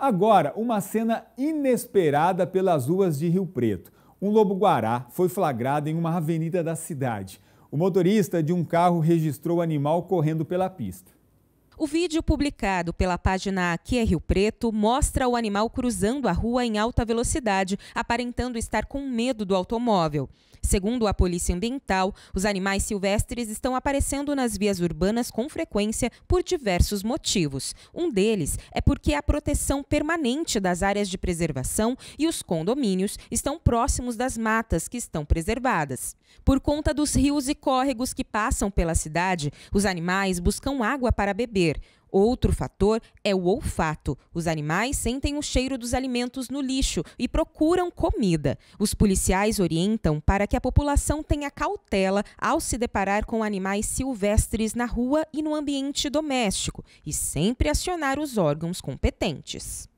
Agora, uma cena inesperada pelas ruas de Rio Preto. Um lobo-guará foi flagrado em uma avenida da cidade. O motorista de um carro registrou o animal correndo pela pista. O vídeo publicado pela página Aqui é Rio Preto mostra o animal cruzando a rua em alta velocidade, aparentando estar com medo do automóvel. Segundo a Polícia Ambiental, os animais silvestres estão aparecendo nas vias urbanas com frequência por diversos motivos. Um deles é porque a proteção permanente das áreas de preservação e os condomínios estão próximos das matas que estão preservadas. Por conta dos rios e córregos que passam pela cidade, os animais buscam água para beber. Outro fator é o olfato. Os animais sentem o cheiro dos alimentos no lixo e procuram comida. Os policiais orientam para que a população tenha cautela ao se deparar com animais silvestres na rua e no ambiente doméstico e sempre acionar os órgãos competentes.